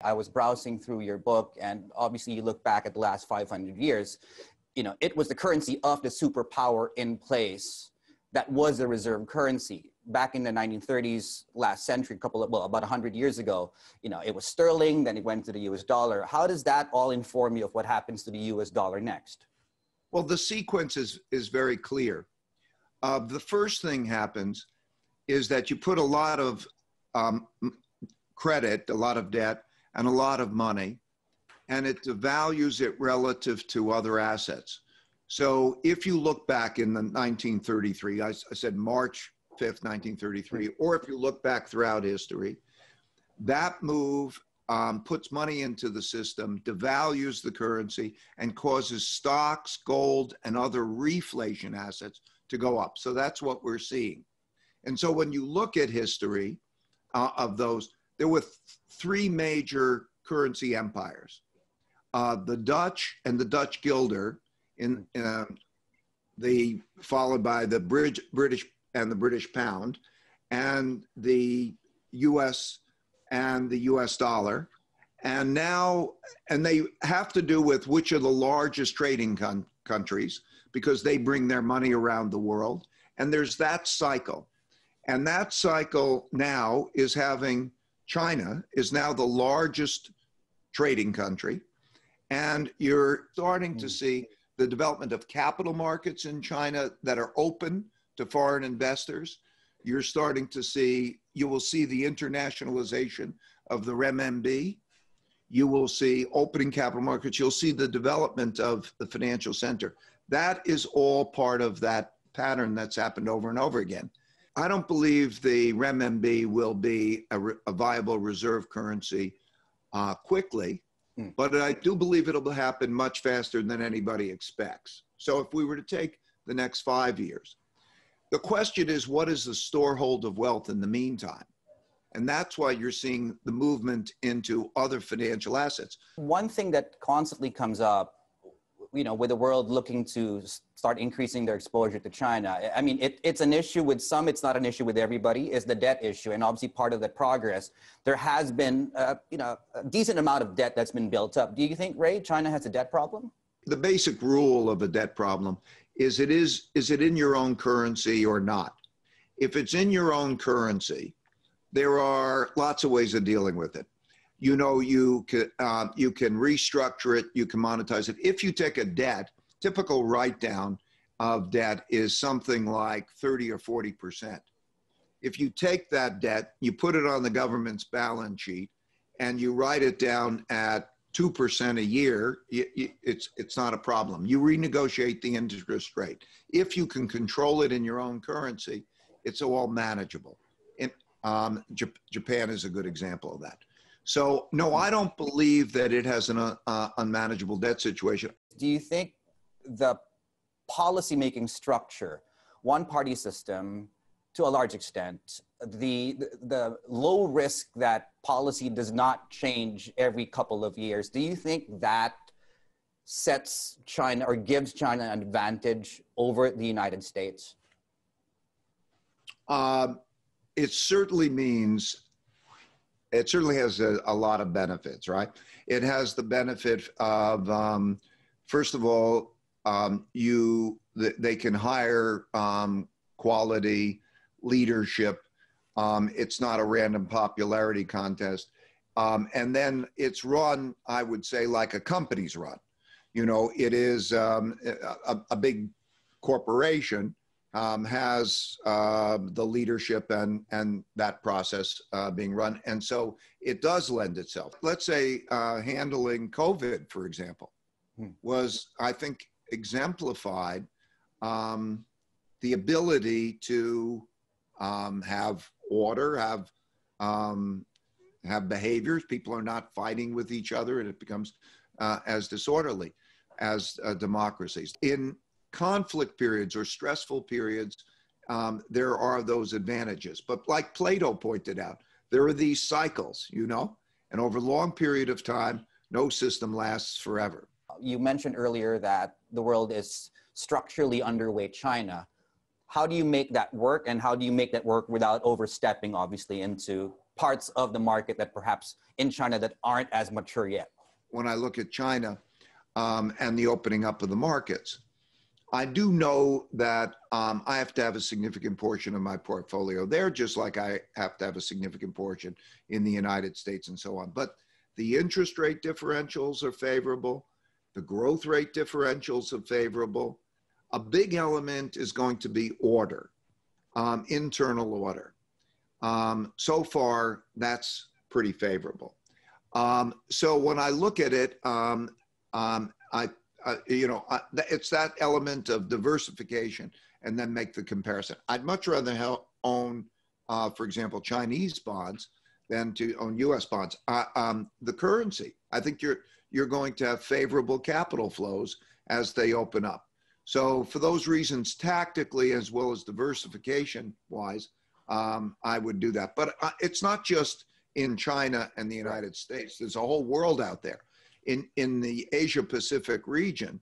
I was browsing through your book, and obviously you look back at the last 500 years. You know, it was the currency of the superpower in place that was the reserve currency. Back in the 1930s, last century, a couple of well, about 100 years ago, you know, it was sterling, then it went to the U.S. dollar. How does that all inform you of what happens to the U.S. dollar next? Well, the sequence is is very clear. Uh, the first thing happens is that you put a lot of um, credit, a lot of debt, and a lot of money, and it devalues it relative to other assets. So if you look back in the 1933, I, I said March 5th, 1933, or if you look back throughout history, that move um, puts money into the system, devalues the currency, and causes stocks, gold, and other reflation assets to go up. So that's what we're seeing. And so when you look at history uh, of those, there were th- three major currency empires uh, the Dutch and the Dutch guilder, in uh, the followed by the British, British and the British pound, and the U.S. and the U.S. dollar, and now and they have to do with which are the largest trading countries because they bring their money around the world, and there's that cycle, and that cycle now is having China is now the largest trading country. And you're starting to hmm. see the development of capital markets in China that are open to foreign investors. You're starting to see, you will see the internationalization of the renminbi. You will see opening capital markets. You'll see the development of the financial center. That is all part of that pattern that's happened over and over again. I don't believe the renminbi will be a, re- a viable reserve currency uh, quickly, mm. but I do believe it'll happen much faster than anybody expects. So if we were to take the next five years, the question is what is the storehold of wealth in the meantime? And that's why you're seeing the movement into other financial assets. One thing that constantly comes up you know, with the world looking to start increasing their exposure to China. I mean, it, it's an issue with some, it's not an issue with everybody, is the debt issue. And obviously part of the progress, there has been, uh, you know, a decent amount of debt that's been built up. Do you think, Ray, China has a debt problem? The basic rule of a debt problem is it is, is it in your own currency or not? If it's in your own currency, there are lots of ways of dealing with it you know you can uh, you can restructure it you can monetize it. If you take a debt typical write down of debt is something like 30 or 40 percent. If you take that debt you put it on the government's balance sheet and you write it down at 2% a year it's it's not a problem. You renegotiate the interest rate. If you can control it in your own currency it's all manageable. And um, Japan is a good example of that so, no, I don't believe that it has an uh, unmanageable debt situation. Do you think the policymaking structure, one party system, to a large extent, the, the, low risk that policy does not change every couple of years, do you think that sets China or gives China an advantage over the United States? Uh, it certainly means it certainly has a, a, lot of benefits, right? It has the benefit of, um, first of all, um, you they can hire um, quality leadership. Um, it's not a random popularity contest, um, and then it's run, I would say, like a company's run. You know, it is um, a, a big corporation um, has uh, the leadership and and that process uh, being run, and so it does lend itself. Let's say uh, handling COVID, for example, hmm. was I think exemplified um, the ability to um, have order, have um, have behaviors. People are not fighting with each other, and it becomes uh, as disorderly as uh, democracies. In conflict periods or stressful periods, um, there are those advantages. But like Plato pointed out, there are these cycles, you know, and over a long period of time, no system lasts forever. You mentioned earlier that the world is structurally underweight China. How do you make that work, and how do you make that work without overstepping, obviously, into parts of the market that perhaps in China that aren't as mature yet? When I look at China um, and the opening up of the markets, I do know that um, I have to have a significant portion of my portfolio there, just like I have to have a significant portion in the United States and so on. But the interest rate differentials are favorable, the growth rate differentials are favorable. A big element is going to be order, um, internal order. Um, so far, that's pretty favorable. Um, so when I look at it, um, um, I, uh, you know, I, it's that element of diversification and then make the comparison. I'd much rather own, uh, for example, Chinese bonds than to own U.S. bonds. Uh, um, the currency, I think you're you're going to have favorable capital flows as they open up. So for those reasons, tactically as well as diversification wise, um, I would do that. But uh, it's not just in China and the United States. There's a whole world out there. In, in the Asia Pacific region,